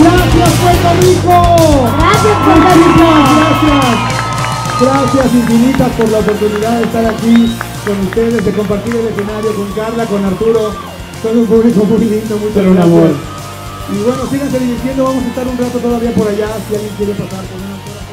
Gracias Puerto Rico. Gracias, Puerto Rico. Gracias. Gracias infinitas por la oportunidad de estar aquí con ustedes, de compartir el escenario con Carla, con Arturo. Son un público muy lindo, muy Pero un amor. Y bueno, síganse divirtiendo, vamos a estar un rato todavía por allá, si alguien quiere pasar con una